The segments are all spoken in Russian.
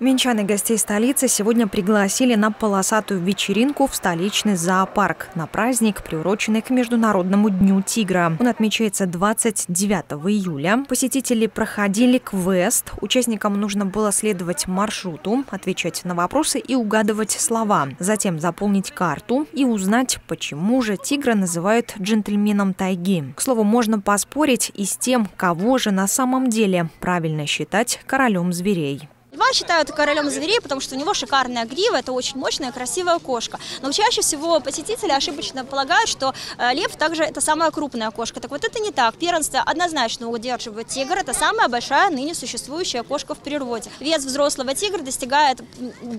Минчан гостей столицы сегодня пригласили на полосатую вечеринку в столичный зоопарк на праздник, приуроченный к Международному дню тигра. Он отмечается 29 июля. Посетители проходили квест. Участникам нужно было следовать маршруту, отвечать на вопросы и угадывать слова. Затем заполнить карту и узнать, почему же тигра называют джентльменом тайги. К слову, можно поспорить и с тем, кого же на самом деле правильно считать королем зверей. Льва считают королем зверей, потому что у него шикарная грива, это очень мощная, красивая кошка. Но чаще всего посетители ошибочно полагают, что э, лев также это самая крупная кошка. Так вот это не так. Первенство однозначно удерживает тигр. Это самая большая ныне существующая кошка в природе. Вес взрослого тигра достигает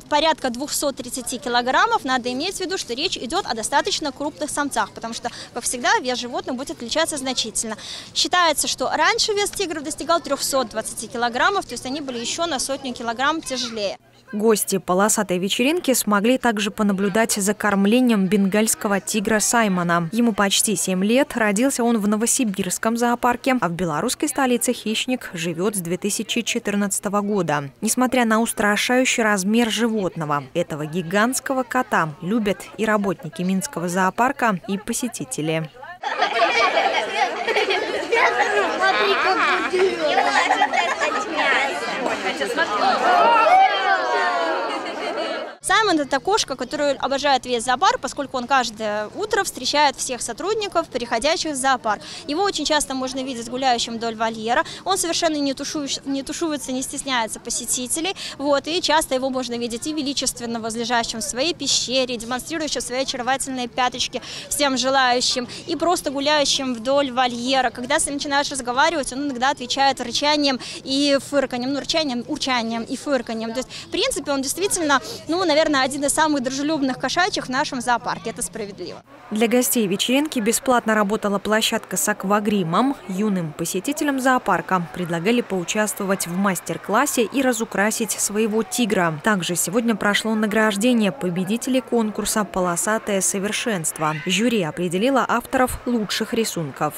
порядка 230 килограммов. Надо иметь в виду, что речь идет о достаточно крупных самцах, потому что, как всегда, вес животных будет отличаться значительно. Считается, что раньше вес тигров достигал 320 килограммов, то есть они были еще на сотню килограмм тяжелее. Гости полосатой вечеринки смогли также понаблюдать за кормлением бенгальского тигра Саймона. Ему почти 7 лет, родился он в Новосибирском зоопарке, а в белорусской столице хищник живет с 2014 года. Несмотря на устрашающий размер животного, этого гигантского кота любят и работники Минского зоопарка, и посетители. Смотри, как Саймон – это кошка, которую обожает весь зоопарк, поскольку он каждое утро встречает всех сотрудников, переходящих в зоопарк. Его очень часто можно видеть гуляющим вдоль вольера. Он совершенно не, тушу, не тушуется, не стесняется посетителей. Вот, и часто его можно видеть и величественно возлежащим в своей пещере, демонстрирующим свои очаровательные пяточки всем желающим, и просто гуляющим вдоль вольера. Когда с ним начинаешь разговаривать, он иногда отвечает рычанием и фырканьем, ну, рычанием, урчанием и фырканьем. То есть, в принципе, он действительно, ну, наверное, один из самых дружелюбных кошачьих в нашем зоопарке. Это справедливо. Для гостей вечеринки бесплатно работала площадка с аквагримом. Юным посетителям зоопарка предлагали поучаствовать в мастер-классе и разукрасить своего тигра. Также сегодня прошло награждение победителей конкурса «Полосатое совершенство». Жюри определило авторов лучших рисунков.